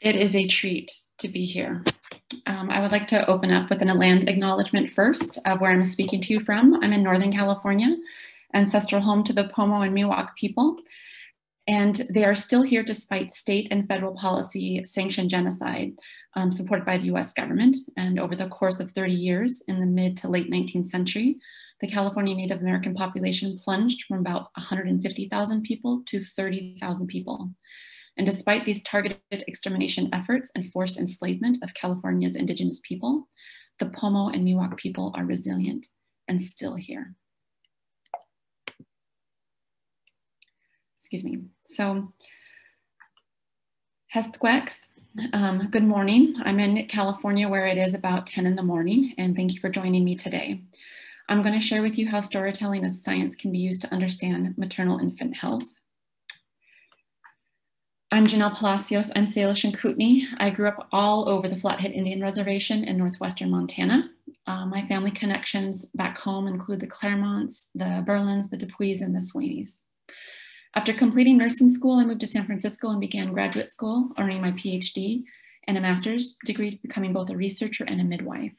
It is a treat to be here. Um, I would like to open up with an land acknowledgement first of where I'm speaking to you from. I'm in Northern California, ancestral home to the Pomo and Miwok people. And they are still here despite state and federal policy sanctioned genocide um, supported by the US government. And over the course of 30 years in the mid to late 19th century, the California Native American population plunged from about 150,000 people to 30,000 people. And despite these targeted extermination efforts and forced enslavement of California's indigenous people, the Pomo and Miwok people are resilient and still here. Excuse me. So, Hestquex, um, good morning. I'm in California where it is about 10 in the morning, and thank you for joining me today. I'm going to share with you how storytelling as science can be used to understand maternal infant health. I'm Janelle Palacios. I'm Salish and Kootenai. I grew up all over the Flathead Indian Reservation in northwestern Montana. Uh, my family connections back home include the Claremonts, the Berlins, the Dupuis, and the Swainies. After completing nursing school, I moved to San Francisco and began graduate school, earning my PhD and a master's degree, becoming both a researcher and a midwife.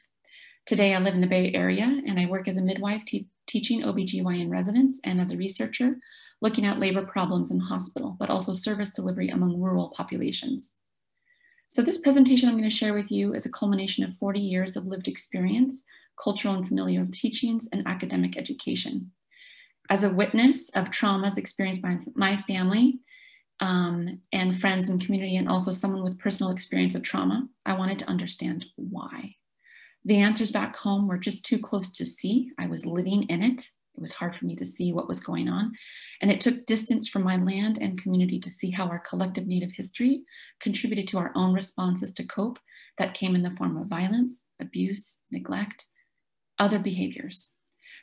Today, I live in the Bay Area and I work as a midwife te teaching OBGYN residents and as a researcher looking at labor problems in hospital, but also service delivery among rural populations. So this presentation I'm going to share with you is a culmination of 40 years of lived experience, cultural and familial teachings, and academic education. As a witness of traumas experienced by my family um, and friends and community, and also someone with personal experience of trauma, I wanted to understand why. The answers back home were just too close to see. I was living in it it was hard for me to see what was going on. And it took distance from my land and community to see how our collective Native history contributed to our own responses to cope that came in the form of violence, abuse, neglect, other behaviors.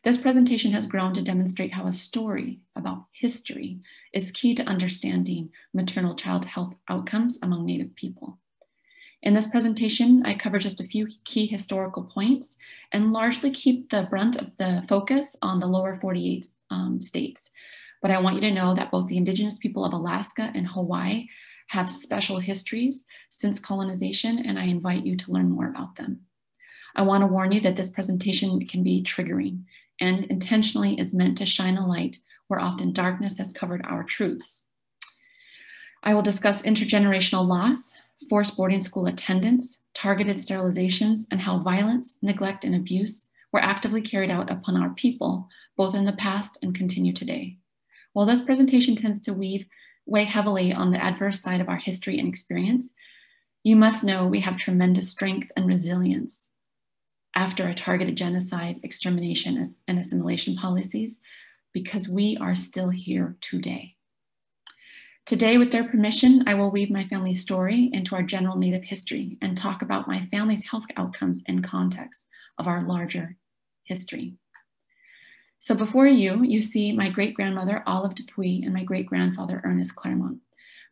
This presentation has grown to demonstrate how a story about history is key to understanding maternal child health outcomes among Native people. In this presentation, I cover just a few key historical points and largely keep the brunt of the focus on the lower 48 um, states. But I want you to know that both the indigenous people of Alaska and Hawaii have special histories since colonization, and I invite you to learn more about them. I want to warn you that this presentation can be triggering and intentionally is meant to shine a light where often darkness has covered our truths. I will discuss intergenerational loss, forced boarding school attendance, targeted sterilizations, and how violence, neglect, and abuse were actively carried out upon our people, both in the past and continue today. While this presentation tends to weave, weigh heavily on the adverse side of our history and experience, you must know we have tremendous strength and resilience after a targeted genocide, extermination, and assimilation policies because we are still here today. Today, with their permission, I will weave my family's story into our general Native history and talk about my family's health outcomes in context of our larger history. So before you, you see my great-grandmother, Olive Dupuis, and my great-grandfather, Ernest Claremont.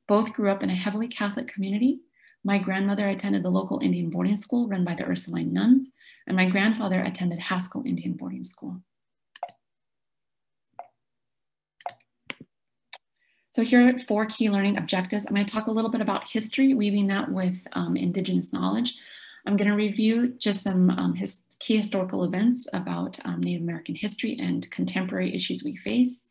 Both grew up in a heavily Catholic community. My grandmother attended the local Indian boarding school run by the Ursuline nuns, and my grandfather attended Haskell Indian boarding school. So here are four key learning objectives. I'm going to talk a little bit about history, weaving that with um, Indigenous knowledge. I'm going to review just some um, his key historical events about um, Native American history and contemporary issues we face.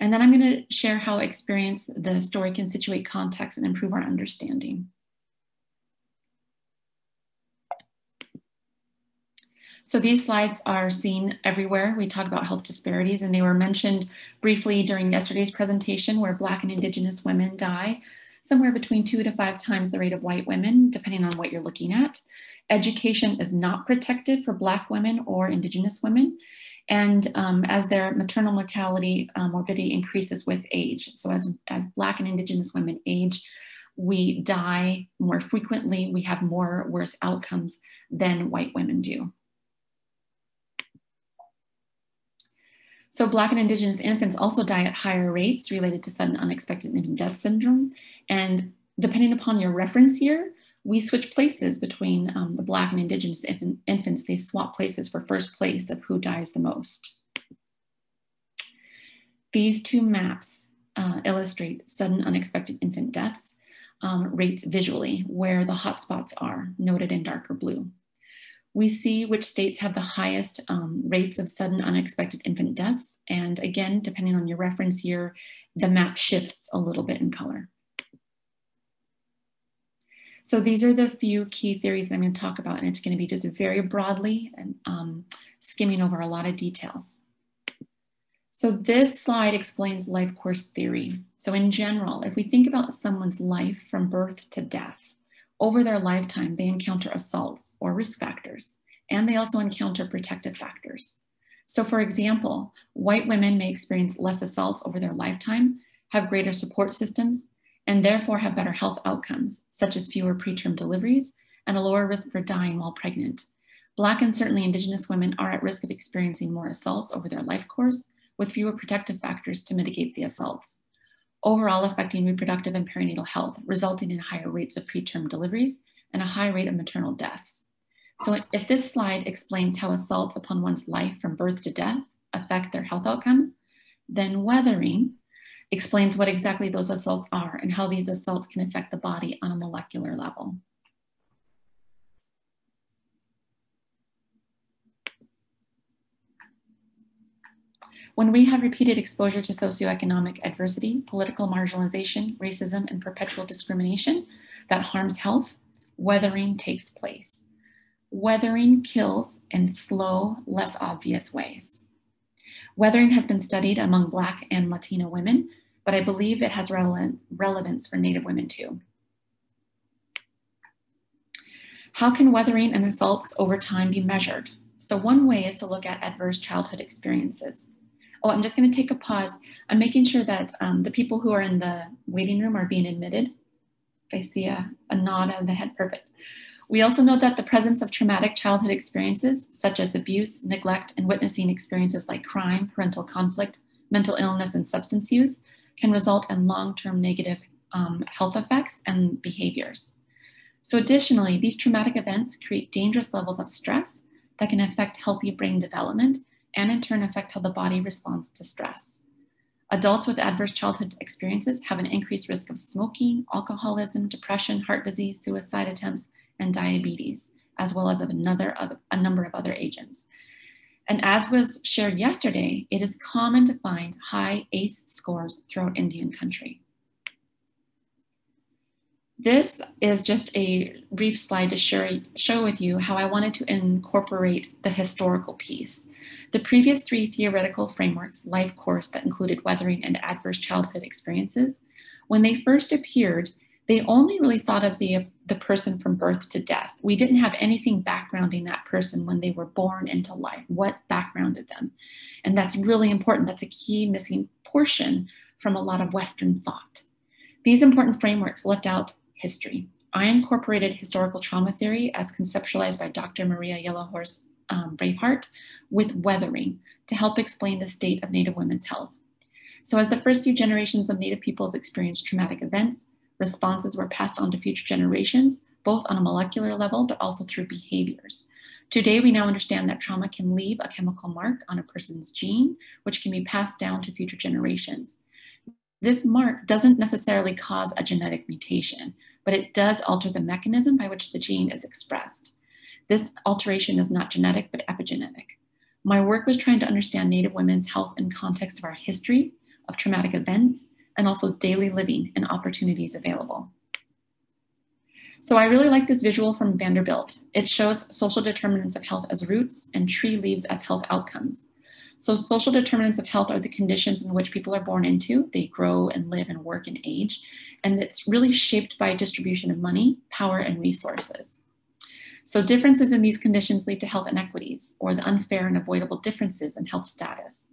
And then I'm going to share how experience the story can situate context and improve our understanding. So these slides are seen everywhere. We talk about health disparities and they were mentioned briefly during yesterday's presentation where Black and Indigenous women die somewhere between two to five times the rate of white women, depending on what you're looking at. Education is not protected for Black women or Indigenous women. And um, as their maternal mortality uh, morbidity increases with age. So as, as Black and Indigenous women age, we die more frequently, we have more worse outcomes than white women do. So Black and Indigenous infants also die at higher rates related to sudden unexpected infant death syndrome. And depending upon your reference year, we switch places between um, the Black and Indigenous infant, infants. They swap places for first place of who dies the most. These two maps uh, illustrate sudden unexpected infant deaths um, rates visually, where the hotspots are noted in darker blue. We see which states have the highest um, rates of sudden unexpected infant deaths. And again, depending on your reference year, the map shifts a little bit in color. So these are the few key theories I'm going to talk about, and it's going to be just very broadly and um, skimming over a lot of details. So this slide explains life course theory. So in general, if we think about someone's life from birth to death, over their lifetime, they encounter assaults or risk factors, and they also encounter protective factors. So for example, white women may experience less assaults over their lifetime, have greater support systems, and therefore have better health outcomes, such as fewer preterm deliveries and a lower risk for dying while pregnant. Black and certainly Indigenous women are at risk of experiencing more assaults over their life course, with fewer protective factors to mitigate the assaults, overall affecting reproductive and perinatal health, resulting in higher rates of preterm deliveries and a high rate of maternal deaths. So if this slide explains how assaults upon one's life from birth to death affect their health outcomes, then weathering explains what exactly those assaults are and how these assaults can affect the body on a molecular level. When we have repeated exposure to socioeconomic adversity, political marginalization, racism, and perpetual discrimination that harms health, weathering takes place. Weathering kills in slow, less obvious ways. Weathering has been studied among Black and Latina women, but I believe it has relevance for Native women too. How can weathering and assaults over time be measured? So one way is to look at adverse childhood experiences. Oh, I'm just going to take a pause. I'm making sure that um, the people who are in the waiting room are being admitted. If I see a, a nod of the head, perfect. We also know that the presence of traumatic childhood experiences, such as abuse, neglect, and witnessing experiences like crime, parental conflict, mental illness, and substance use, can result in long-term negative um, health effects and behaviors. So additionally, these traumatic events create dangerous levels of stress that can affect healthy brain development and in turn affect how the body responds to stress. Adults with adverse childhood experiences have an increased risk of smoking, alcoholism, depression, heart disease, suicide attempts, and diabetes, as well as of another, a number of other agents. And as was shared yesterday, it is common to find high ACE scores throughout Indian country. This is just a brief slide to share, show with you how I wanted to incorporate the historical piece. The previous three theoretical frameworks, life course that included weathering and adverse childhood experiences, when they first appeared, they only really thought of the, the person from birth to death. We didn't have anything backgrounding that person when they were born into life, what backgrounded them. And that's really important. That's a key missing portion from a lot of Western thought. These important frameworks left out history. I incorporated historical trauma theory as conceptualized by Dr. Maria Yellow Horse um, Brave Heart with weathering to help explain the state of Native women's health. So as the first few generations of Native peoples experienced traumatic events, responses were passed on to future generations, both on a molecular level, but also through behaviors. Today, we now understand that trauma can leave a chemical mark on a person's gene, which can be passed down to future generations. This mark doesn't necessarily cause a genetic mutation, but it does alter the mechanism by which the gene is expressed. This alteration is not genetic, but epigenetic. My work was trying to understand Native women's health in context of our history, of traumatic events, and also daily living and opportunities available. So I really like this visual from Vanderbilt. It shows social determinants of health as roots and tree leaves as health outcomes. So social determinants of health are the conditions in which people are born into. They grow and live and work and age. And it's really shaped by distribution of money, power, and resources. So differences in these conditions lead to health inequities or the unfair and avoidable differences in health status.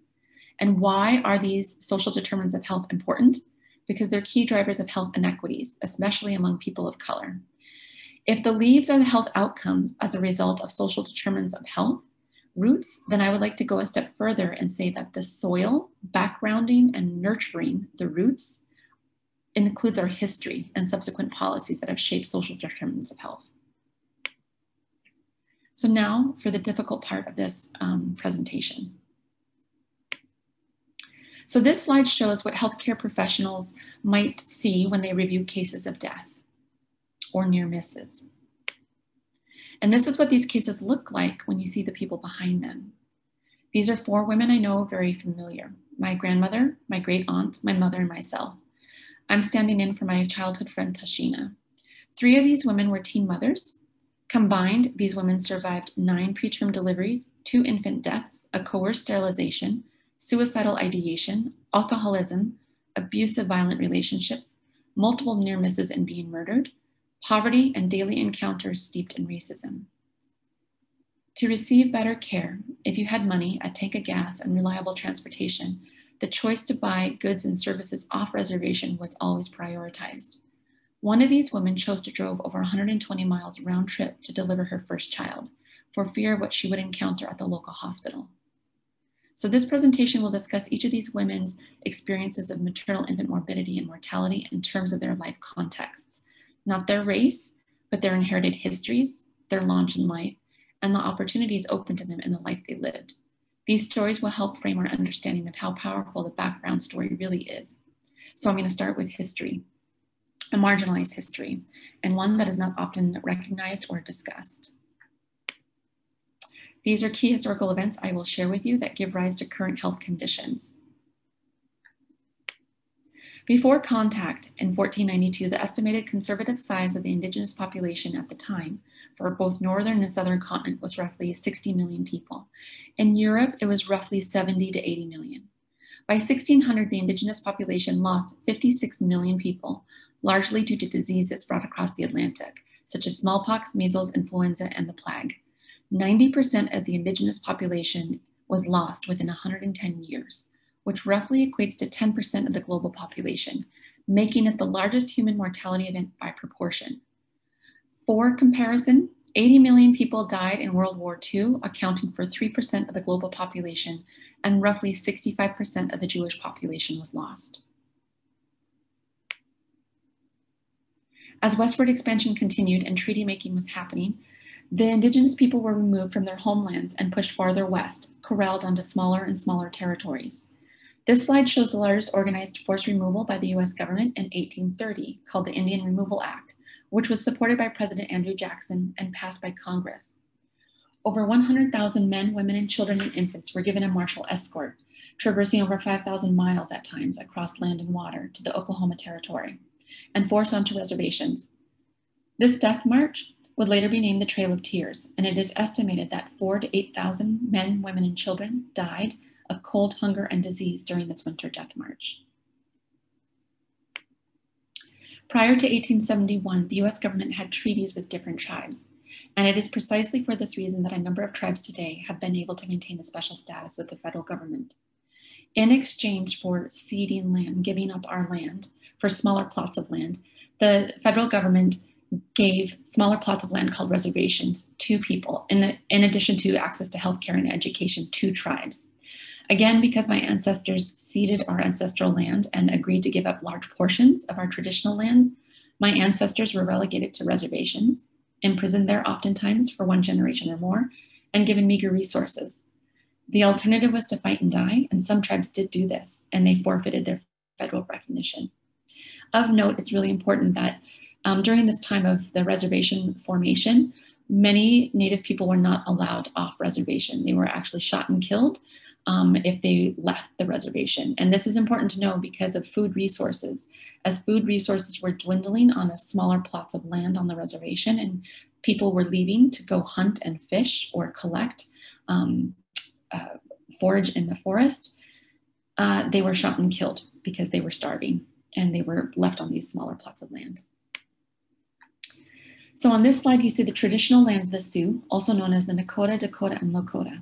And why are these social determinants of health important? Because they're key drivers of health inequities, especially among people of color. If the leaves are the health outcomes as a result of social determinants of health, roots, then I would like to go a step further and say that the soil, backgrounding, and nurturing the roots includes our history and subsequent policies that have shaped social determinants of health. So now for the difficult part of this um, presentation. So this slide shows what healthcare professionals might see when they review cases of death or near misses. And this is what these cases look like when you see the people behind them. These are four women I know very familiar my grandmother, my great aunt, my mother, and myself. I'm standing in for my childhood friend Tashina. Three of these women were teen mothers. Combined, these women survived nine preterm deliveries, two infant deaths, a coerced sterilization, suicidal ideation, alcoholism, abusive violent relationships, multiple near misses and being murdered, poverty, and daily encounters steeped in racism. To receive better care, if you had money, a tank of gas, and reliable transportation, the choice to buy goods and services off reservation was always prioritized. One of these women chose to drive over 120 miles round trip to deliver her first child for fear of what she would encounter at the local hospital. So this presentation will discuss each of these women's experiences of maternal infant morbidity and mortality in terms of their life contexts, not their race, but their inherited histories, their launch in life, and the opportunities open to them in the life they lived. These stories will help frame our understanding of how powerful the background story really is. So I'm going to start with history, a marginalized history, and one that is not often recognized or discussed. These are key historical events I will share with you that give rise to current health conditions. Before contact in 1492, the estimated conservative size of the indigenous population at the time for both northern and southern continent was roughly 60 million people. In Europe, it was roughly 70 to 80 million. By 1600, the indigenous population lost 56 million people, largely due to diseases brought across the Atlantic, such as smallpox, measles, influenza, and the plague. 90% of the indigenous population was lost within 110 years, which roughly equates to 10% of the global population, making it the largest human mortality event by proportion. For comparison, 80 million people died in World War II, accounting for 3% of the global population, and roughly 65% of the Jewish population was lost. As westward expansion continued and treaty making was happening, the indigenous people were removed from their homelands and pushed farther west, corralled onto smaller and smaller territories. This slide shows the largest organized force removal by the US government in 1830, called the Indian Removal Act, which was supported by President Andrew Jackson and passed by Congress. Over 100,000 men, women, and children and infants were given a martial escort, traversing over 5,000 miles at times across land and water to the Oklahoma Territory, and forced onto reservations. This death march would later be named the Trail of Tears, and it is estimated that four to 8,000 men, women, and children died of cold, hunger, and disease during this winter death march. Prior to 1871, the US government had treaties with different tribes, and it is precisely for this reason that a number of tribes today have been able to maintain a special status with the federal government. In exchange for ceding land, giving up our land for smaller plots of land, the federal government gave smaller plots of land called reservations to people, in, in addition to access to healthcare and education to tribes. Again, because my ancestors ceded our ancestral land and agreed to give up large portions of our traditional lands, my ancestors were relegated to reservations, imprisoned there oftentimes for one generation or more, and given meager resources. The alternative was to fight and die, and some tribes did do this, and they forfeited their federal recognition. Of note, it's really important that um, during this time of the reservation formation, many Native people were not allowed off reservation. They were actually shot and killed um, if they left the reservation. And this is important to know because of food resources. As food resources were dwindling on a smaller plots of land on the reservation and people were leaving to go hunt and fish or collect um, uh, forage in the forest, uh, they were shot and killed because they were starving and they were left on these smaller plots of land. So on this slide, you see the traditional lands of the Sioux, also known as the Nakota, Dakota, and Lakota.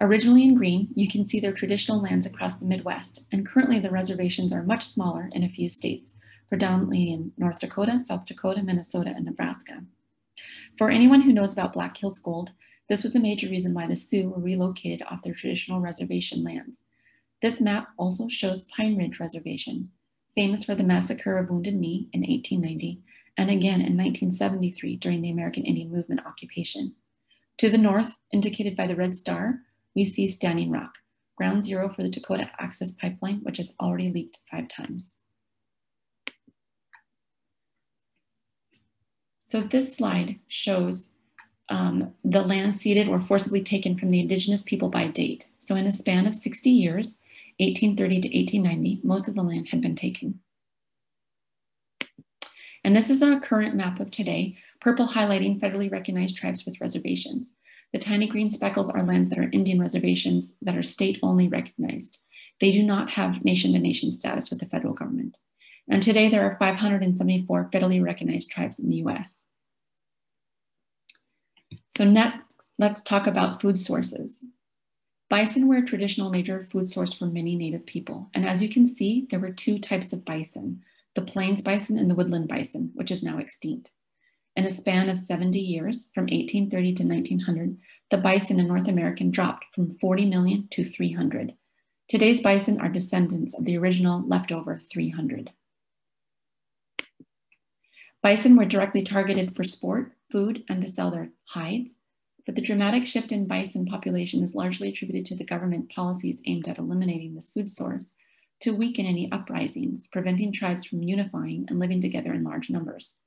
Originally in green, you can see their traditional lands across the Midwest, and currently the reservations are much smaller in a few states, predominantly in North Dakota, South Dakota, Minnesota, and Nebraska. For anyone who knows about Black Hills Gold, this was a major reason why the Sioux were relocated off their traditional reservation lands. This map also shows Pine Ridge Reservation, famous for the massacre of Wounded Knee in 1890 and again in 1973 during the American Indian Movement occupation. To the north, indicated by the red star, we see Standing Rock, ground zero for the Dakota Access Pipeline, which has already leaked five times. So this slide shows um, the land ceded or forcibly taken from the indigenous people by date. So in a span of 60 years, 1830 to 1890, most of the land had been taken. And this is our current map of today, purple highlighting federally recognized tribes with reservations. The tiny green speckles are lands that are Indian reservations that are state only recognized. They do not have nation to nation status with the federal government. And today there are 574 federally recognized tribes in the US. So next, let's talk about food sources. Bison were a traditional major food source for many native people. And as you can see, there were two types of bison, the plains bison and the woodland bison, which is now extinct. In a span of 70 years, from 1830 to 1900, the bison in North America dropped from 40 million to 300. Today's bison are descendants of the original leftover 300. Bison were directly targeted for sport, food, and to sell their hides, but the dramatic shift in bison population is largely attributed to the government policies aimed at eliminating this food source to weaken any uprisings, preventing tribes from unifying and living together in large numbers.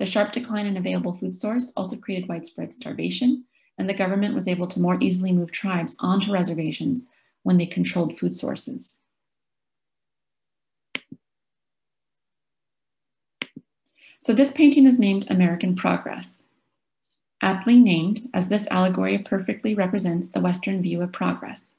The sharp decline in available food source also created widespread starvation, and the government was able to more easily move tribes onto reservations when they controlled food sources. So this painting is named American Progress. Aptly named, as this allegory perfectly represents the Western view of progress.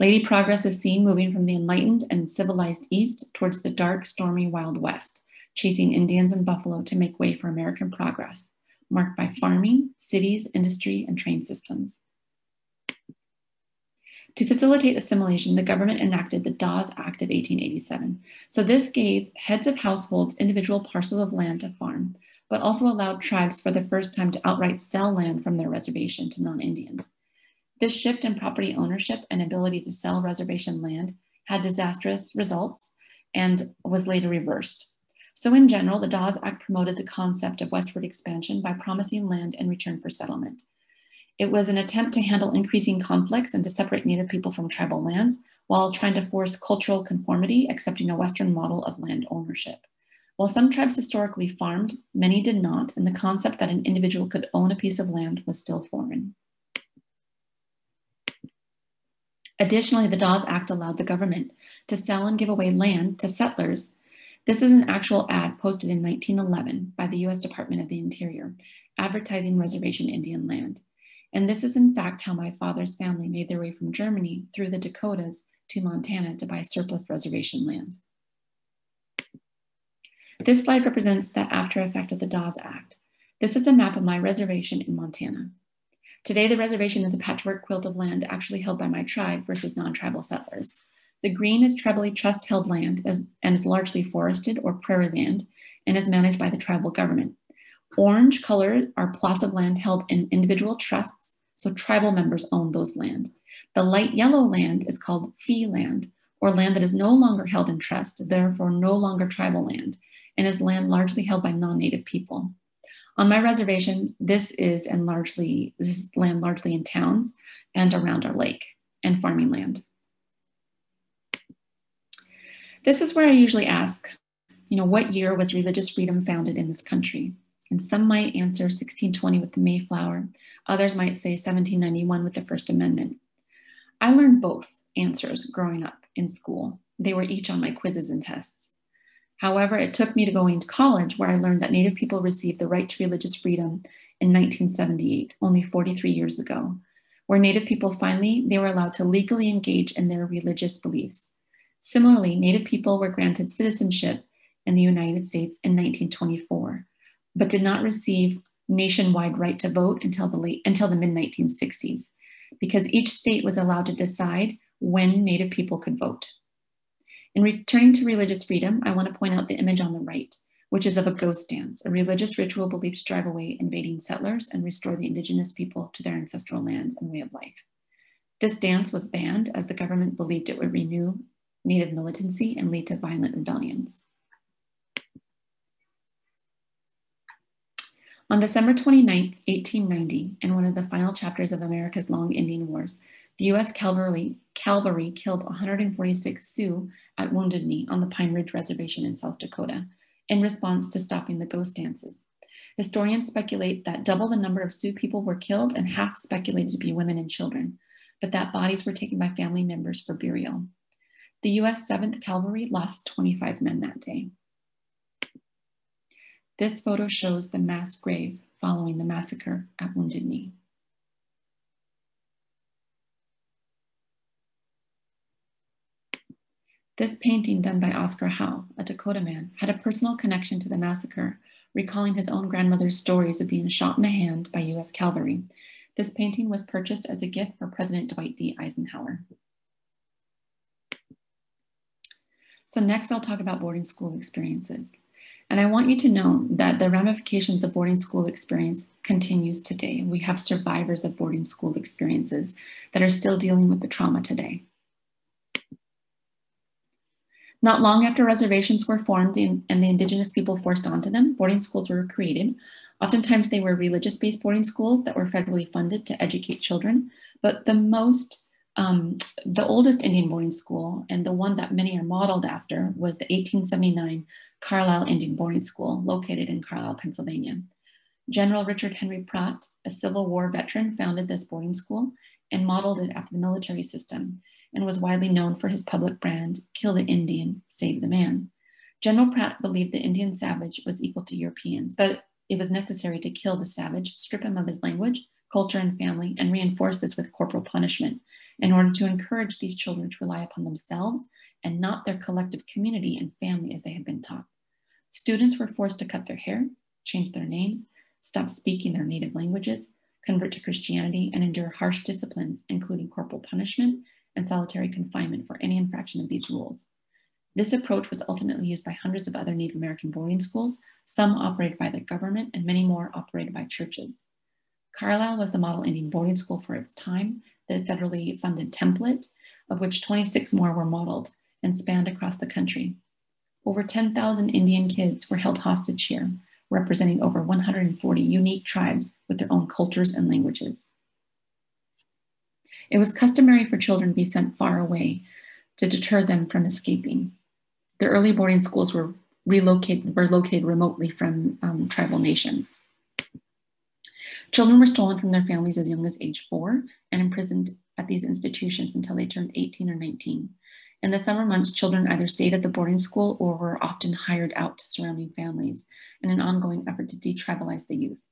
Lady Progress is seen moving from the enlightened and civilized East towards the dark, stormy Wild West, chasing Indians and buffalo to make way for American progress, marked by farming, cities, industry, and train systems. To facilitate assimilation, the government enacted the Dawes Act of 1887. So this gave heads of households individual parcels of land to farm, but also allowed tribes for the first time to outright sell land from their reservation to non-Indians. This shift in property ownership and ability to sell reservation land had disastrous results and was later reversed. So in general, the Dawes Act promoted the concept of westward expansion by promising land in return for settlement. It was an attempt to handle increasing conflicts and to separate Native people from tribal lands while trying to force cultural conformity, accepting a Western model of land ownership. While some tribes historically farmed, many did not, and the concept that an individual could own a piece of land was still foreign. Additionally, the Dawes Act allowed the government to sell and give away land to settlers. This is an actual ad posted in 1911 by the US Department of the Interior, advertising reservation Indian land. And this is in fact how my father's family made their way from Germany through the Dakotas to Montana to buy surplus reservation land. This slide represents the after effect of the Dawes Act. This is a map of my reservation in Montana. Today, the reservation is a patchwork quilt of land actually held by my tribe versus non-tribal settlers. The green is tribally trust-held land as, and is largely forested or prairie land and is managed by the tribal government. Orange color are plots of land held in individual trusts, so tribal members own those land. The light yellow land is called fee land, or land that is no longer held in trust, therefore no longer tribal land, and is land largely held by non-native people. On my reservation, this is and largely this is land largely in towns and around our lake and farming land. This is where I usually ask, you know, what year was religious freedom founded in this country? And some might answer 1620 with the Mayflower. Others might say 1791 with the First Amendment. I learned both answers growing up in school. They were each on my quizzes and tests. However, it took me to going to college where I learned that Native people received the right to religious freedom in 1978, only 43 years ago, where Native people finally, they were allowed to legally engage in their religious beliefs. Similarly, Native people were granted citizenship in the United States in 1924 but did not receive nationwide right to vote until the late until the mid 1960s, because each state was allowed to decide when Native people could vote. In returning to religious freedom, I want to point out the image on the right, which is of a ghost dance, a religious ritual believed to drive away invading settlers and restore the indigenous people to their ancestral lands and way of life. This dance was banned as the government believed it would renew Native militancy and lead to violent rebellions. On December 29, 1890, in one of the final chapters of America's long Indian Wars, The US Cavalry, Cavalry killed 146 Sioux at Wounded Knee on the Pine Ridge Reservation in South Dakota in response to stopping the ghost dances. Historians speculate that double the number of Sioux people were killed and half speculated to be women and children, but that bodies were taken by family members for burial. The US 7th Cavalry lost 25 men that day. This photo shows the mass grave following the massacre at Wounded Knee. This painting done by Oscar Howe, a Dakota man, had a personal connection to the massacre, recalling his own grandmother's stories of being shot in the hand by US cavalry. This painting was purchased as a gift for President Dwight D. Eisenhower. So next I'll talk about boarding school experiences. And I want you to know that the ramifications of boarding school experience continues today. We have survivors of boarding school experiences that are still dealing with the trauma today. Not long after reservations were formed and the indigenous people forced onto them, boarding schools were created. Oftentimes they were religious-based boarding schools that were federally funded to educate children. But the most, um, the oldest Indian boarding school and the one that many are modeled after was the 1879 Carlisle Indian Boarding School located in Carlisle, Pennsylvania. General Richard Henry Pratt, a Civil War veteran, founded this boarding school and modeled it after the military system and was widely known for his public brand, Kill the Indian, Save the Man. General Pratt believed the Indian savage was equal to Europeans, but it was necessary to kill the savage, strip him of his language, culture, and family, and reinforce this with corporal punishment in order to encourage these children to rely upon themselves and not their collective community and family as they had been taught. Students were forced to cut their hair, change their names, stop speaking their native languages, convert to Christianity, and endure harsh disciplines, including corporal punishment and solitary confinement for any infraction of these rules. This approach was ultimately used by hundreds of other Native American boarding schools, some operated by the government and many more operated by churches. Carlisle was the model Indian boarding school for its time, the federally funded template, of which 26 more were modeled and spanned across the country. Over 10,000 Indian kids were held hostage here, representing over 140 unique tribes with their own cultures and languages. It was customary for children to be sent far away to deter them from escaping. The early boarding schools were relocated, were located remotely from um, tribal nations. Children were stolen from their families as young as age four and imprisoned at these institutions until they turned 18 or 19. In the summer months, children either stayed at the boarding school or were often hired out to surrounding families in an ongoing effort to detribalize the youth.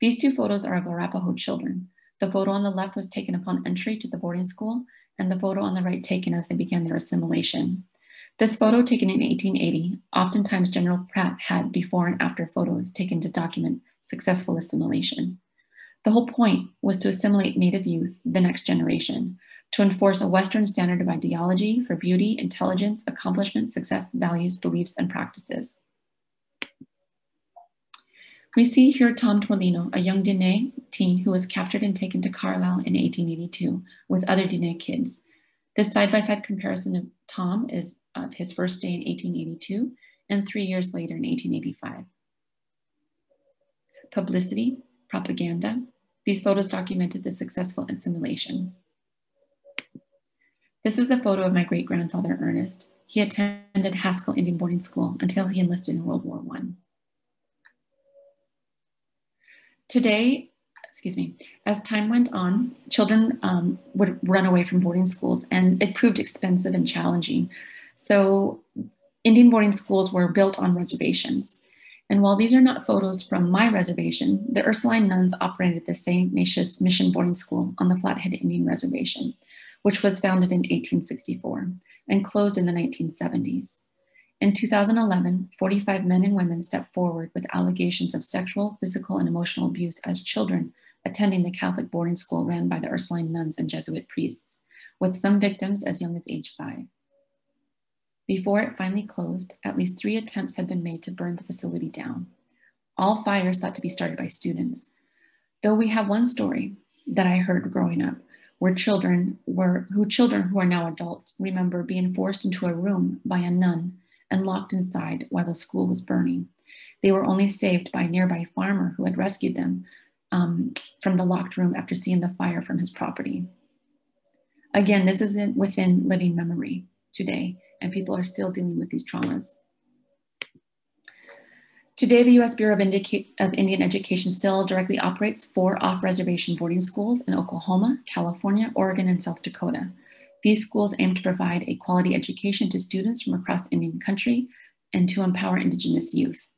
These two photos are of Arapaho children. The photo on the left was taken upon entry to the boarding school, and the photo on the right taken as they began their assimilation. This photo taken in 1880, oftentimes General Pratt had before and after photos taken to document successful assimilation. The whole point was to assimilate Native youth, the next generation, to enforce a Western standard of ideology for beauty, intelligence, accomplishment, success, values, beliefs, and practices. We see here Tom Torlino, a young Diné teen who was captured and taken to Carlisle in 1882 with other Diné kids. This side-by-side comparison of Tom is of his first day in 1882 and three years later in 1885. Publicity, propaganda, these photos documented the successful assimilation. This is a photo of my great-grandfather, Ernest. He attended Haskell Indian Boarding School until he enlisted in World War I. Today, excuse me, as time went on, children um, would run away from boarding schools and it proved expensive and challenging. So Indian boarding schools were built on reservations. And while these are not photos from my reservation, the Ursuline nuns operated the St. Ignatius Mission Boarding School on the Flathead Indian Reservation, which was founded in 1864 and closed in the 1970s. In 2011, 45 men and women stepped forward with allegations of sexual, physical, and emotional abuse as children attending the Catholic boarding school ran by the Ursuline nuns and Jesuit priests, with some victims as young as age five. Before it finally closed, at least three attempts had been made to burn the facility down. All fires thought to be started by students. Though we have one story that I heard growing up where children were who children who are now adults remember being forced into a room by a nun and locked inside while the school was burning. They were only saved by a nearby farmer who had rescued them um, from the locked room after seeing the fire from his property. Again, this isn't within living memory today, and people are still dealing with these traumas. Today, the U.S. Bureau of, of, Indian Education still directly operates four off-reservation boarding schools in Oklahoma, California, Oregon, and South Dakota. These schools aim to provide a quality education to students from across Indian country and to empower Indigenous youth.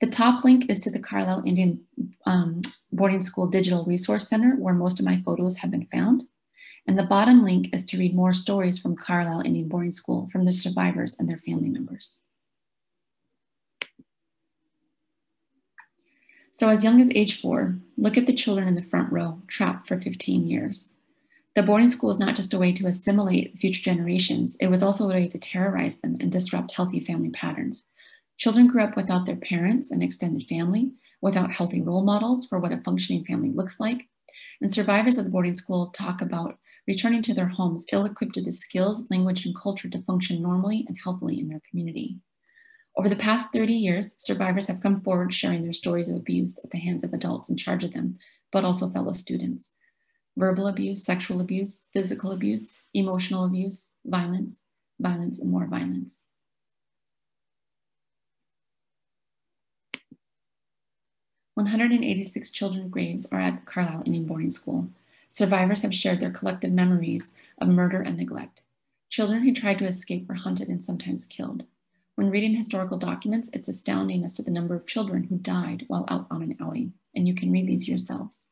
The top link is to the Carlisle Indian um, Boarding School Digital Resource Center, where most of my photos have been found. And the bottom link is to read more stories from Carlisle Indian Boarding School from the survivors and their family members. So as young as age four, look at the children in the front row, trapped for 15 years. The boarding school is not just a way to assimilate future generations, it was also a way to terrorize them and disrupt healthy family patterns. Children grew up without their parents and extended family, without healthy role models for what a functioning family looks like. And survivors of the boarding school talk about returning to their homes ill equipped with the skills, language, and culture to function normally and healthily in their community. Over the past 30 years, survivors have come forward sharing their stories of abuse at the hands of adults in charge of them, but also fellow students. Verbal abuse, sexual abuse, physical abuse, emotional abuse, violence, violence, and more violence. One hundred and eighty-six children graves are at Carlisle Indian Boarding School. Survivors have shared their collective memories of murder and neglect. Children who tried to escape were hunted and sometimes killed. When reading historical documents, it's astounding as to the number of children who died while out on an outing, and you can read these yourselves.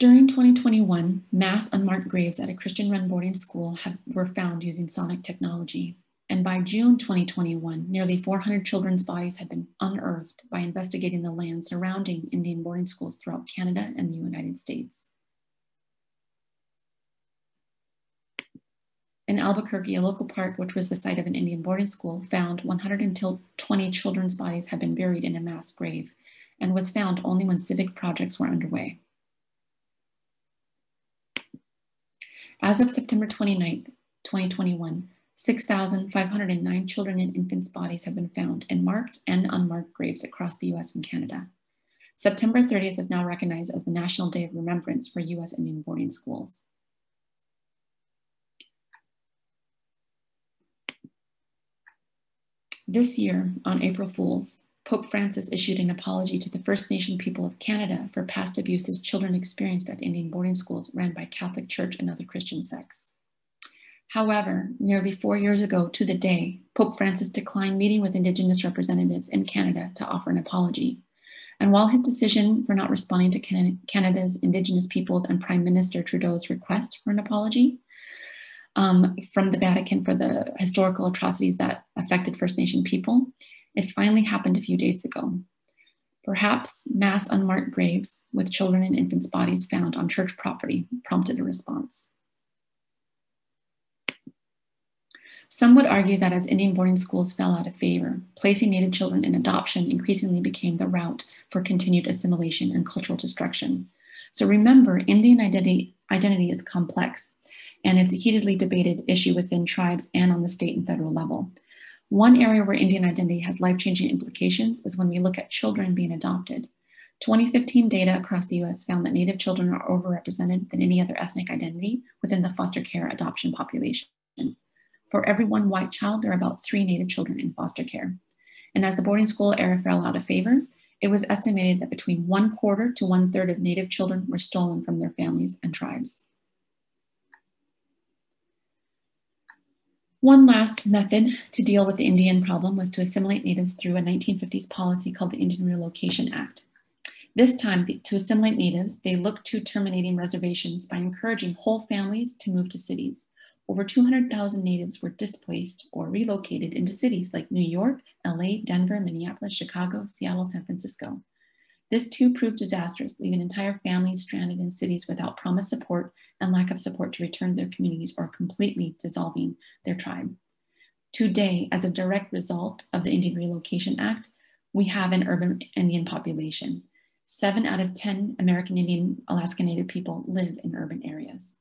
During 2021, mass unmarked graves at a Christian run boarding school have, were found using sonic technology. And by June 2021, nearly 400 children's bodies had been unearthed by investigating the land surrounding Indian boarding schools throughout Canada and the United States. In Albuquerque, a local park, which was the site of an Indian boarding school, found 120 children's bodies had been buried in a mass grave and was found only when civic projects were underway. As of September 29, 2021, 6,509 children and infants' bodies have been found in marked and unmarked graves across the US and Canada. September 30th is now recognized as the National Day of Remembrance for US Indian boarding schools. This year, on April Fools, Pope Francis issued an apology to the First Nation people of Canada for past abuses children experienced at Indian boarding schools ran by Catholic Church and other Christian sects. However, nearly four years ago to the day, Pope Francis declined meeting with Indigenous representatives in Canada to offer an apology. And while his decision for not responding to Canada's Indigenous peoples and Prime Minister Trudeau's request for an apology um, from the Vatican for the historical atrocities that affected First Nation people. It finally happened a few days ago. Perhaps mass unmarked graves with children and infants' bodies found on church property prompted a response. Some would argue that as Indian boarding schools fell out of favor, placing Native children in adoption increasingly became the route for continued assimilation and cultural destruction. So remember, Indian identity, identity is complex and it's a heatedly debated issue within tribes and on the state and federal level. One area where Indian identity has life-changing implications is when we look at children being adopted. 2015 data across the US found that Native children are overrepresented than any other ethnic identity within the foster care adoption population. For every one white child, there are about three Native children in foster care. And as the boarding school era fell out of favor, it was estimated that between one quarter to one third of Native children were stolen from their families and tribes. One last method to deal with the Indian problem was to assimilate natives through a 1950s policy called the Indian Relocation Act. This time, to assimilate natives, they looked to terminating reservations by encouraging whole families to move to cities. Over 200,000 natives were displaced or relocated into cities like New York, LA, Denver, Minneapolis, Chicago, Seattle, San Francisco. This too proved disastrous, leaving entire families stranded in cities without promised support and lack of support to return to their communities or completely dissolving their tribe. Today, as a direct result of the Indian Relocation Act, we have an urban Indian population. Seven out of 10 American Indian Alaska Native people live in urban areas.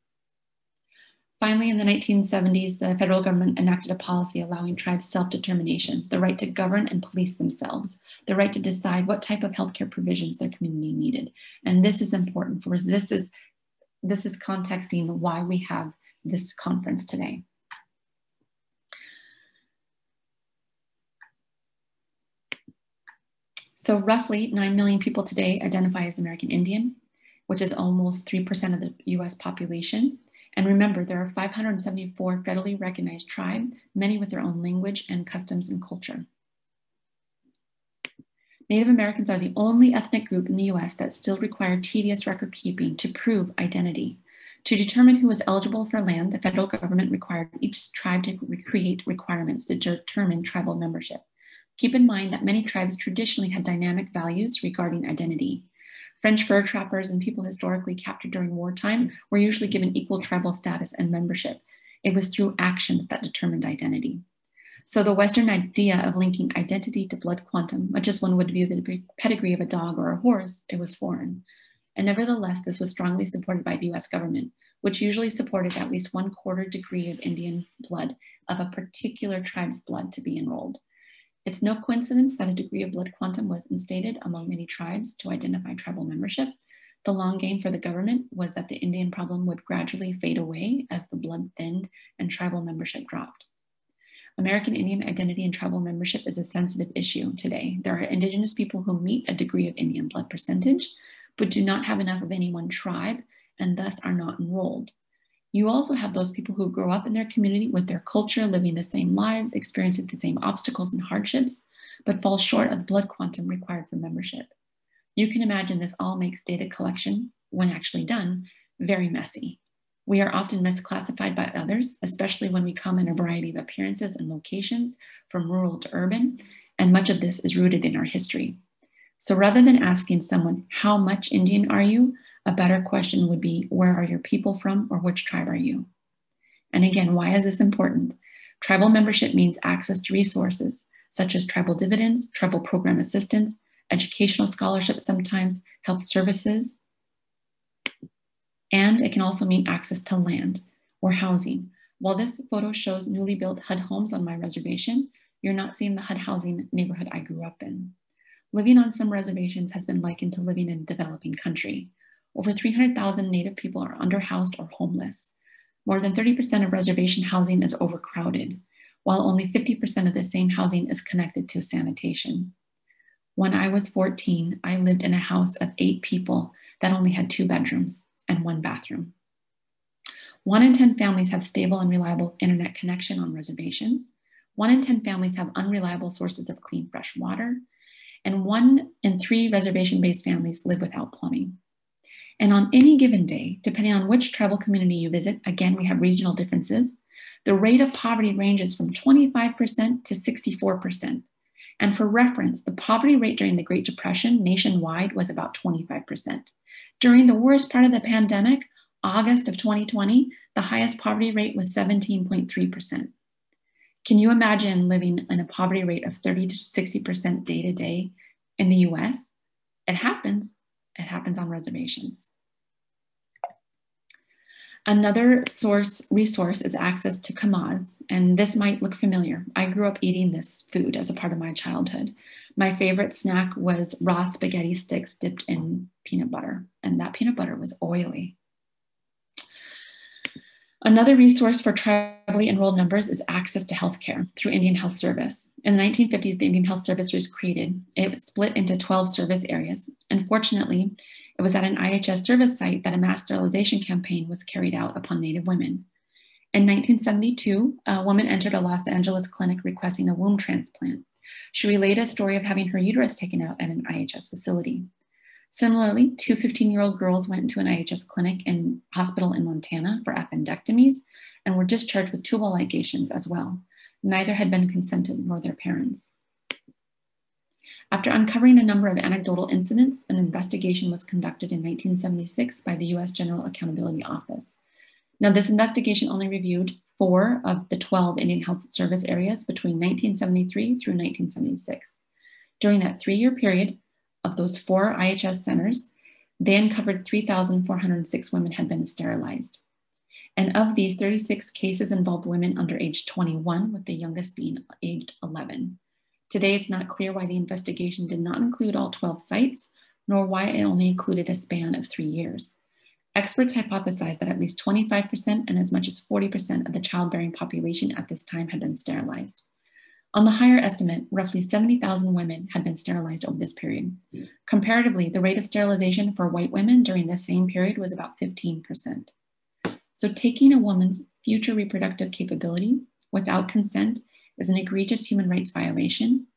Finally, in the 1970s, the federal government enacted a policy allowing tribes self determination, the right to govern and police themselves, the right to decide what type of healthcare provisions their community needed. And this is important for us. This is, this is contexting why we have this conference today. So, roughly 9 million people today identify as American Indian, which is almost 3% of the US population. And remember, there are 574 federally recognized tribes, many with their own language and customs and culture. Native Americans are the only ethnic group in the US that still require tedious record keeping to prove identity. To determine who was eligible for land, the federal government required each tribe to create requirements to determine tribal membership. Keep in mind that many tribes traditionally had dynamic values regarding identity. French fur trappers and people historically captured during wartime were usually given equal tribal status and membership. It was through actions that determined identity. So the Western idea of linking identity to blood quantum, much as one would view the pedigree of a dog or a horse, it was foreign. And nevertheless, this was strongly supported by the US government, which usually supported at least one quarter degree of Indian blood of a particular tribe's blood to be enrolled. It's no coincidence that a degree of blood quantum was instated among many tribes to identify tribal membership. The long game for the government was that the Indian problem would gradually fade away as the blood thinned and tribal membership dropped. American Indian identity and tribal membership is a sensitive issue today. There are Indigenous people who meet a degree of Indian blood percentage, but do not have enough of any one tribe and thus are not enrolled. You also have those people who grow up in their community with their culture, living the same lives, experiencing the same obstacles and hardships, but fall short of the blood quantum required for membership. You can imagine this all makes data collection, when actually done, very messy. We are often misclassified by others, especially when we come in a variety of appearances and locations, from rural to urban, and much of this is rooted in our history. So rather than asking someone, How much Indian are you? A better question would be where are your people from or which tribe are you? And again, why is this important? Tribal membership means access to resources such as tribal dividends, tribal program assistance, educational scholarships sometimes, health services. And it can also mean access to land or housing. While this photo shows newly built HUD homes on my reservation, you're not seeing the HUD housing neighborhood I grew up in. Living on some reservations has been likened to living in a developing country. Over 300,000 Native people are underhoused or homeless. More than 30% of reservation housing is overcrowded, while only 50% of the same housing is connected to sanitation. When I was 14, I lived in a house of eight people that only had two bedrooms and one bathroom. One in 10 families have stable and reliable internet connection on reservations. One in 10 families have unreliable sources of clean, fresh water. And one in three reservation based families live without plumbing. And on any given day, depending on which tribal community you visit, again, we have regional differences, the rate of poverty ranges from 25% to 64%. And for reference, the poverty rate during the Great Depression nationwide was about 25%. During the worst part of the pandemic, August of 2020, the highest poverty rate was 17.3%. Can you imagine living in a poverty rate of 30 to 60% day to day in the US? It happens. It happens on reservations. Another source resource is access to commods, and this might look familiar. I grew up eating this food as a part of my childhood. My favorite snack was raw spaghetti sticks dipped in peanut butter, and that peanut butter was oily. Another resource for tribally enrolled members is access to healthcare through Indian Health Service. In the 1950s, the Indian Health Service was created. It was split into 12 service areas. Unfortunately, it was at an IHS service site that a mass sterilization campaign was carried out upon Native women. In 1972, a woman entered a Los Angeles clinic requesting a womb transplant. She relayed a story of having her uterus taken out at an IHS facility. Similarly, two 15 year old girls went to an IHS clinic and hospital in Montana for appendectomies and were discharged with tubal ligations as well. Neither had been consented nor their parents. After uncovering a number of anecdotal incidents, an investigation was conducted in 1976 by the US General Accountability Office. Now, this investigation only reviewed four of the 12 Indian Health Service areas between 1973 through 1976. During that three year period, of those four IHS centers, they uncovered 3,406 women had been sterilized. And of these, 36 cases involved women under age 21, with the youngest being aged 11. Today, it's not clear why the investigation did not include all 12 sites, nor why it only included a span of three years. Experts hypothesize that at least 25% and as much as 40% of the childbearing population at this time had been sterilized. On the higher estimate, roughly 70,000 women had been sterilized over this period. Comparatively, the rate of sterilization for white women during the same period was about 15%. So, taking a woman's future reproductive capability without consent is an egregious human rights violation.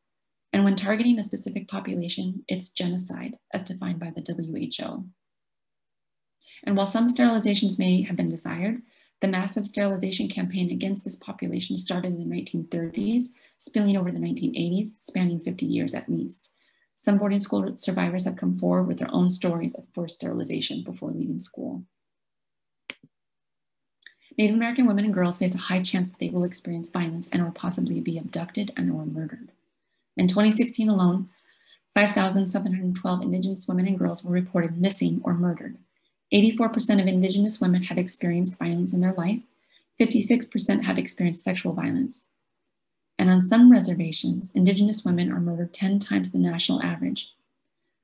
And when targeting a specific population, it's genocide, as defined by the WHO. And while some sterilizations may have been desired, the massive sterilization campaign against this population started in the 1930s, spilling over the 1980s, spanning 50 years at least. Some boarding school survivors have come forward with their own stories of forced sterilization before leaving school. Native American women and girls face a high chance that they will experience violence and or possibly be abducted and or murdered. In 2016 alone, 5,712 Indigenous women and girls were reported missing or murdered. 84% of Indigenous women have experienced violence in their life. 56% have experienced sexual violence. And on some reservations, Indigenous women are murdered 10 times the national average.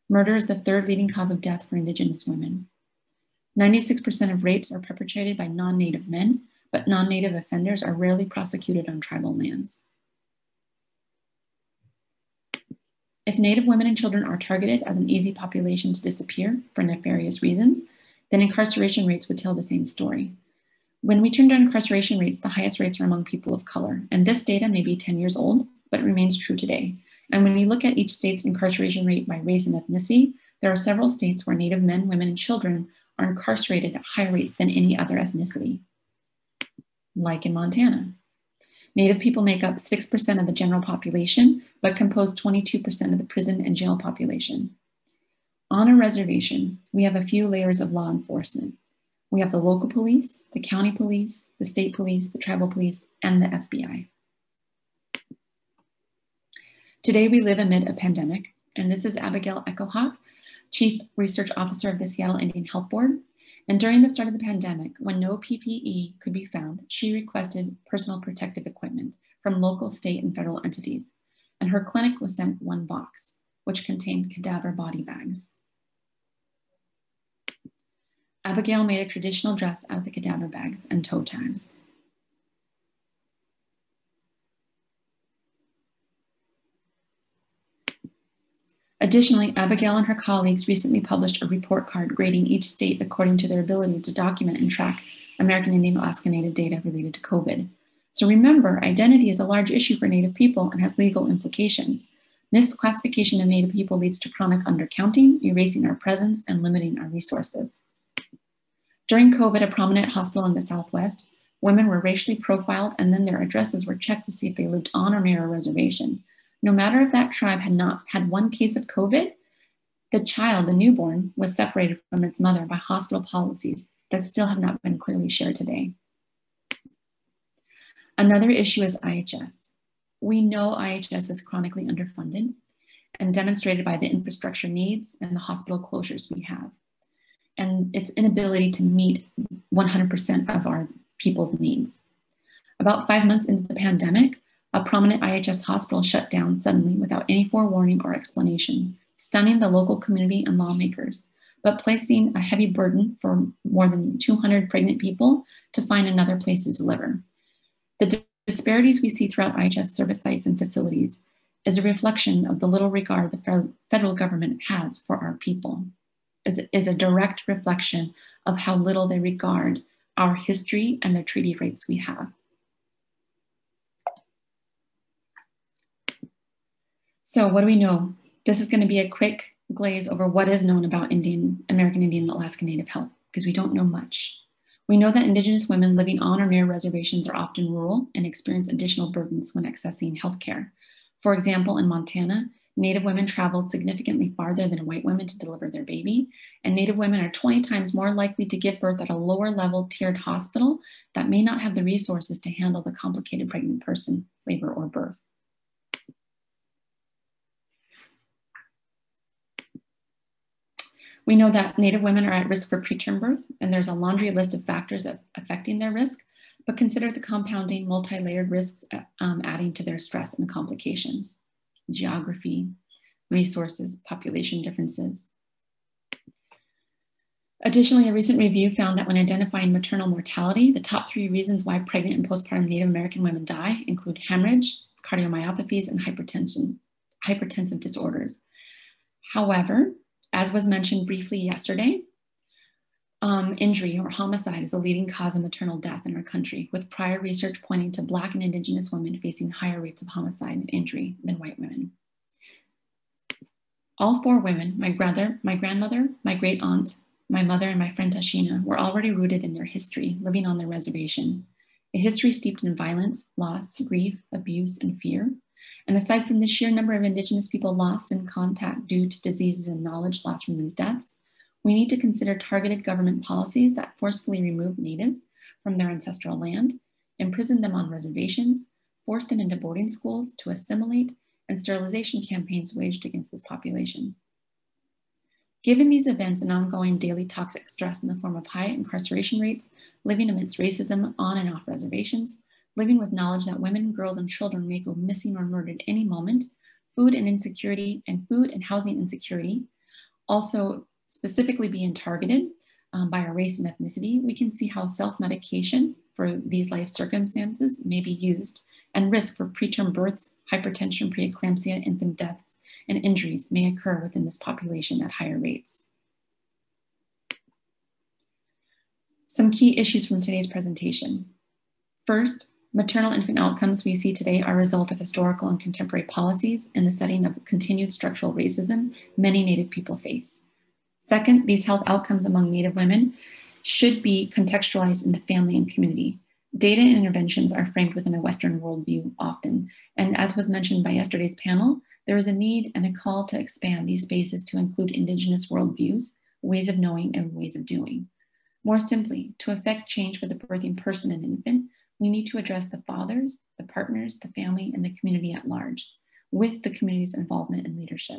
Murder is the third leading cause of death for Indigenous women. 96% of rapes are perpetrated by non Native men, but non Native offenders are rarely prosecuted on tribal lands. If Native women and children are targeted as an easy population to disappear for nefarious reasons, then incarceration rates would tell the same story. When we turn to incarceration rates, the highest rates are among people of color. And this data may be 10 years old, but remains true today. And when we look at each state's incarceration rate by race and ethnicity, there are several states where Native men, women, and children are incarcerated at higher rates than any other ethnicity, like in Montana. Native people make up 6% of the general population, but compose 22% of the prison and jail population. On a reservation, we have a few layers of law enforcement. We have the local police, the county police, the state police, the tribal police, and the FBI. Today, we live amid a pandemic, and this is Abigail Echo-Hawk, Chief Research Officer of the Seattle Indian Health Board. And during the start of the pandemic, when no PPE could be found, she requested personal protective equipment from local, state, and federal entities. And her clinic was sent one box, which contained cadaver body bags. Abigail made a traditional dress out of the cadaver bags and toe tags. Additionally, Abigail and her colleagues recently published a report card grading each state according to their ability to document and track American Indian Alaska Native data related to COVID. So remember, identity is a large issue for Native people and has legal implications. Misclassification of Native people leads to chronic undercounting, erasing our presence, and limiting our resources. During COVID, a prominent hospital in the Southwest, women were racially profiled and then their addresses were checked to see if they lived on or near a reservation. No matter if that tribe had not had one case of COVID, the child, the newborn, was separated from its mother by hospital policies that still have not been clearly shared today. Another issue is IHS. We know IHS is chronically underfunded and demonstrated by the infrastructure needs and the hospital closures we have and its inability to meet 100% of our people's needs. About five months into the pandemic, a prominent IHS hospital shut down suddenly without any forewarning or explanation, stunning the local community and lawmakers, but placing a heavy burden for more than 200 pregnant people to find another place to deliver. The disparities we see throughout IHS service sites and facilities is a reflection of the little regard the federal government has for our people is, is a direct reflection of how little they regard our history and the treaty rights we have. So what do we know? This is going to be a quick glaze over what is known about Indian, American Indian, Alaska Native health, because we don't know much. We know that Indigenous women living on or near reservations are often rural and experience additional burdens when accessing healthcare. For example, in Montana, Native women traveled significantly farther than white women to deliver their baby, and Native women are 20 times more likely to give birth at a lower level tiered hospital that may not have the resources to handle the complicated pregnant person, labor, or birth. We know that Native women are at risk for preterm birth, and there's a laundry list of factors affecting their risk, but consider the compounding multi-layered risks um, adding to their stress and complications. Geography, resources, population differences. Additionally, a recent review found that when identifying maternal mortality, the top three reasons why pregnant and postpartum Native American women die include hemorrhage, cardiomyopathies, and hypertension, hypertensive disorders. However, as was mentioned briefly yesterday, um, injury or homicide is a leading cause of maternal death in our country, with prior research pointing to Black and Indigenous women facing higher rates of homicide and injury than white women. All four women, my brother, my grandmother, my great aunt, my mother, and my friend Tashina, were already rooted in their history, living on their reservation. A history steeped in violence, loss, grief, abuse, and fear. And aside from the sheer number of Indigenous people lost in contact due to diseases and knowledge lost from these deaths, we need to consider targeted government policies that forcefully remove natives from their ancestral land, imprison them on reservations, force them into boarding schools to assimilate, and sterilization campaigns waged against this population. Given these events and ongoing daily toxic stress in the form of high incarceration rates, living amidst racism on and off reservations, living with knowledge that women, girls, and children may go missing or murdered any moment, food and insecurity and food and housing insecurity, also specifically being targeted um, by our race and ethnicity, we can see how self-medication for these life circumstances may be used and risk for preterm births, hypertension, preeclampsia, infant deaths, and injuries may occur within this population at higher rates. Some key issues from today's presentation. First, maternal infant outcomes we see today are a result of historical and contemporary policies in the setting of continued structural racism many Native people face. Second, these health outcomes among Native women should be contextualized in the family and community. Data and interventions are framed within a Western worldview often. And as was mentioned by yesterday's panel, there is a need and a call to expand these spaces to include Indigenous worldviews, ways of knowing, and ways of doing. More simply, to effect change for the birthing person and infant, we need to address the fathers, the partners, the family, and the community at large, with the community's involvement and leadership.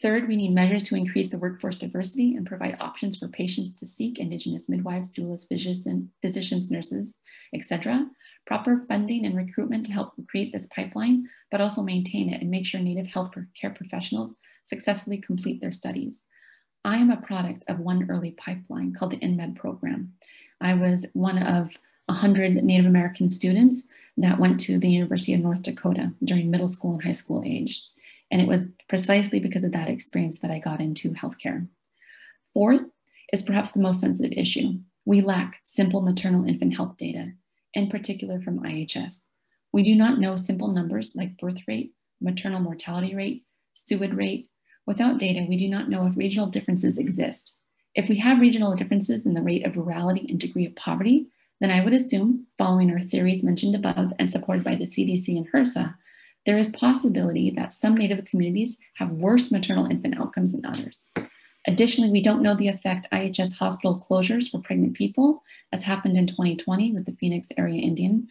Third, we need measures to increase the workforce diversity and provide options for patients to seek Indigenous midwives, doulas, physicians, nurses, etc. Proper funding and recruitment to help create this pipeline, but also maintain it and make sure Native health care professionals successfully complete their studies. I am a product of one early pipeline called the INMED program. I was one of 100 Native American students that went to the University of North Dakota during middle school and high school age. And it was precisely because of that experience that I got into healthcare. Fourth is perhaps the most sensitive issue. We lack simple maternal infant health data, in particular from IHS. We do not know simple numbers like birth rate, maternal mortality rate, SUID rate. Without data, we do not know if regional differences exist. If we have regional differences in the rate of rurality and degree of poverty, then I would assume, following our theories mentioned above and supported by the CDC and HRSA, there is possibility that some Native communities have worse maternal infant outcomes than others. Additionally, we don't know the effect IHS hospital closures for pregnant people, as happened in 2020 with the Phoenix Area Indian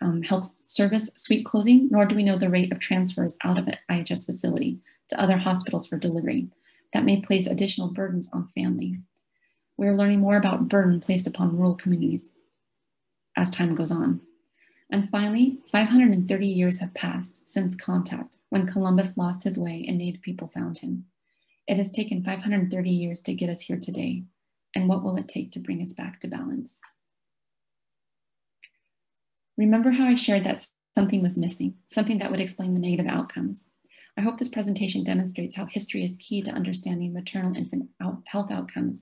um, Health Service suite closing, nor do we know the rate of transfers out of an IHS facility to other hospitals for delivery. That may place additional burdens on family. We're learning more about burden placed upon rural communities as time goes on. And finally, 530 years have passed since contact when Columbus lost his way and Native people found him. It has taken 530 years to get us here today. And what will it take to bring us back to balance? Remember how I shared that something was missing, something that would explain the negative outcomes. I hope this presentation demonstrates how history is key to understanding maternal infant health outcomes